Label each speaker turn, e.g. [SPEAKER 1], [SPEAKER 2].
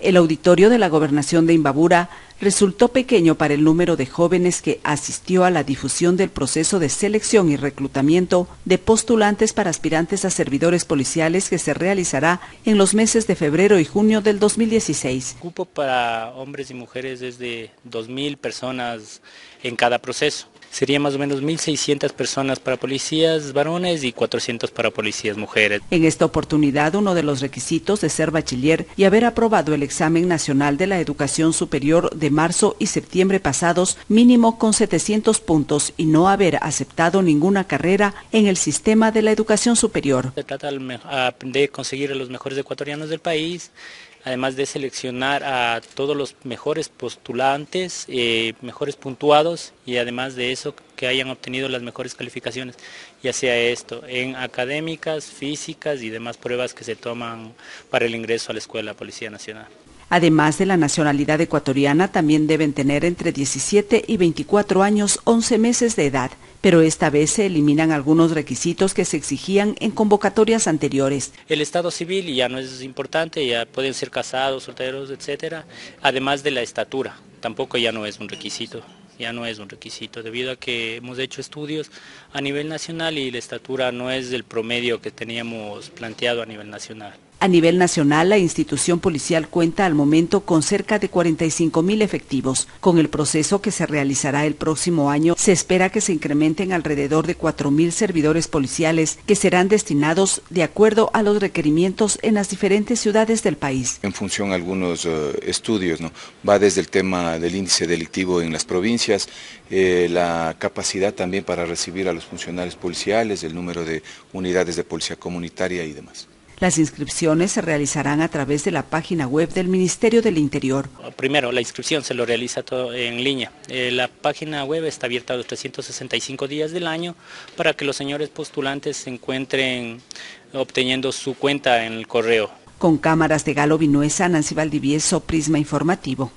[SPEAKER 1] El auditorio de la gobernación de Imbabura resultó pequeño para el número de jóvenes que asistió a la difusión del proceso de selección y reclutamiento de postulantes para aspirantes a servidores policiales que se realizará en los meses de febrero y junio del 2016.
[SPEAKER 2] El cupo para hombres y mujeres es de 2.000 personas en cada proceso. Sería más o menos 1.600 personas para policías varones y 400 para policías mujeres.
[SPEAKER 1] En esta oportunidad, uno de los requisitos de ser bachiller y haber aprobado el examen nacional de la educación superior de marzo y septiembre pasados, mínimo con 700 puntos, y no haber aceptado ninguna carrera en el sistema de la educación superior.
[SPEAKER 2] Se trata de conseguir a los mejores ecuatorianos del país, además de seleccionar a todos los mejores postulantes, eh, mejores puntuados y además de eso que hayan obtenido las mejores calificaciones, ya sea esto en académicas, físicas y demás pruebas que se toman para el ingreso a la Escuela de Policía Nacional.
[SPEAKER 1] Además de la nacionalidad ecuatoriana, también deben tener entre 17 y 24 años, 11 meses de edad, pero esta vez se eliminan algunos requisitos que se exigían en convocatorias anteriores.
[SPEAKER 2] El estado civil ya no es importante, ya pueden ser casados, solteros, etcétera, además de la estatura, tampoco ya no es un requisito ya no es un requisito, debido a que hemos hecho estudios a nivel nacional y la estatura no es del promedio que teníamos planteado a nivel nacional.
[SPEAKER 1] A nivel nacional, la institución policial cuenta al momento con cerca de 45 mil efectivos. Con el proceso que se realizará el próximo año, se espera que se incrementen alrededor de 4 mil servidores policiales que serán destinados de acuerdo a los requerimientos en las diferentes ciudades del país.
[SPEAKER 3] En función a algunos eh, estudios, va desde el tema del índice delictivo en las provincias, eh, la capacidad también para recibir a los funcionarios policiales, el número de unidades de policía comunitaria y demás.
[SPEAKER 1] Las inscripciones se realizarán a través de la página web del Ministerio del Interior.
[SPEAKER 2] Primero, la inscripción se lo realiza todo en línea. Eh, la página web está abierta los 365 días del año para que los señores postulantes se encuentren obteniendo su cuenta en el correo.
[SPEAKER 1] Con cámaras de Galo Vinuesa, Nancy Valdivieso, Prisma Informativo.